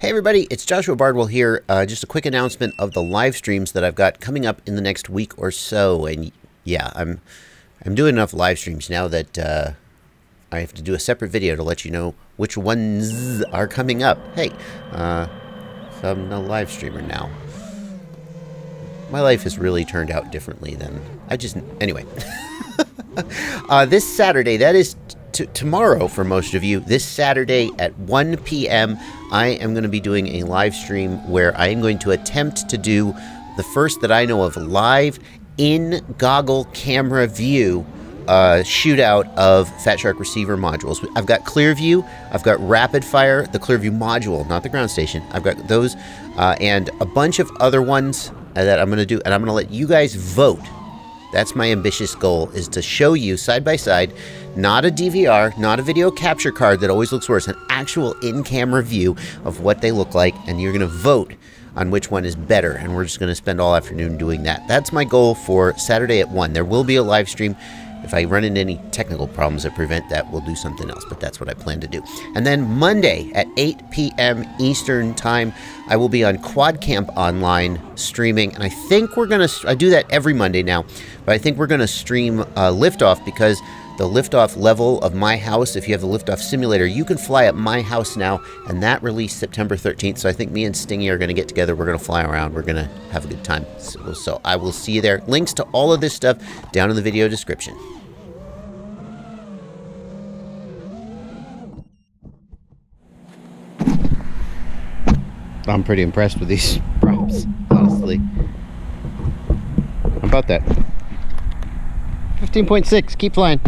Hey everybody, it's Joshua Bardwell here. Uh, just a quick announcement of the live streams that I've got coming up in the next week or so. And yeah, I'm I'm doing enough live streams now that uh, I have to do a separate video to let you know which ones are coming up. Hey, uh, so I'm a live streamer now. My life has really turned out differently than I just anyway. uh, this Saturday, that is tomorrow for most of you, this Saturday at 1 p.m., I am going to be doing a live stream where I am going to attempt to do the first that I know of live in goggle camera view uh, shootout of Fat Shark receiver modules. I've got Clearview, I've got Rapid Fire, the Clearview module, not the ground station. I've got those uh, and a bunch of other ones that I'm going to do, and I'm going to let you guys vote that's my ambitious goal is to show you side by side, not a DVR, not a video capture card that always looks worse, an actual in-camera view of what they look like, and you're going to vote on which one is better, and we're just going to spend all afternoon doing that. That's my goal for Saturday at 1. There will be a live stream. If I run into any technical problems that prevent that, we'll do something else, but that's what I plan to do. And then Monday at 8 p.m. Eastern Time, I will be on Kwad Camp Online streaming, and I think we're going to, I do that every Monday now, but I think we're going to stream uh, Liftoff because the liftoff level of my house, if you have the liftoff simulator, you can fly at my house now, and that released September 13th. So I think me and Stingy are going to get together. We're going to fly around. We're going to have a good time. So, so I will see you there. Links to all of this stuff down in the video description. I'm pretty impressed with these props, honestly. How about that? 15.6, keep flying.